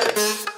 Yeah.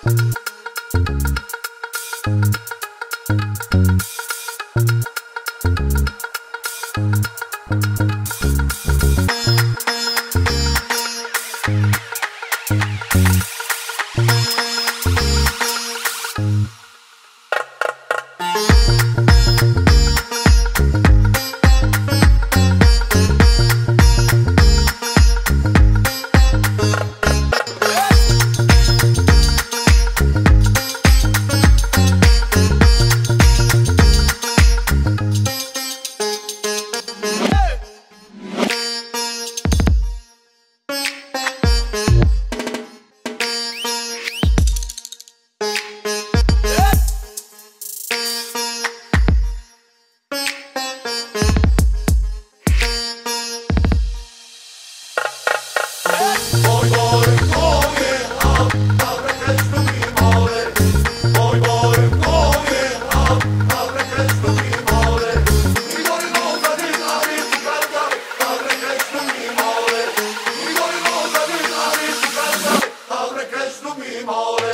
Molly.